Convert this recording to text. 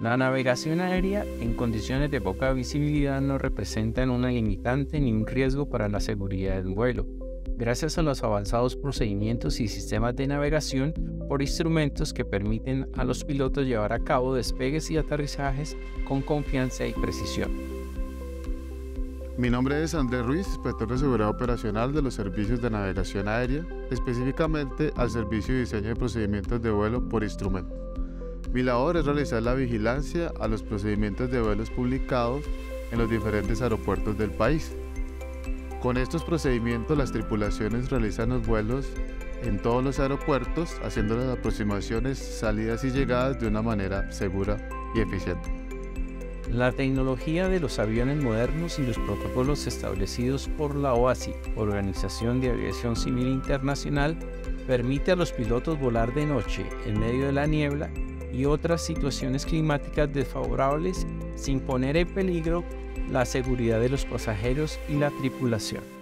La navegación aérea en condiciones de poca visibilidad no representa una limitante ni un riesgo para la seguridad del vuelo, gracias a los avanzados procedimientos y sistemas de navegación por instrumentos que permiten a los pilotos llevar a cabo despegues y aterrizajes con confianza y precisión. Mi nombre es Andrés Ruiz, inspector de seguridad operacional de los servicios de navegación aérea, específicamente al servicio de diseño de procedimientos de vuelo por instrumento. Mi labor es realizar la vigilancia a los procedimientos de vuelos publicados en los diferentes aeropuertos del país. Con estos procedimientos las tripulaciones realizan los vuelos en todos los aeropuertos, haciendo las aproximaciones, salidas y llegadas de una manera segura y eficiente. La tecnología de los aviones modernos y los protocolos establecidos por la OASI, Organización de Aviación Civil Internacional, permite a los pilotos volar de noche en medio de la niebla y otras situaciones climáticas desfavorables sin poner en peligro la seguridad de los pasajeros y la tripulación.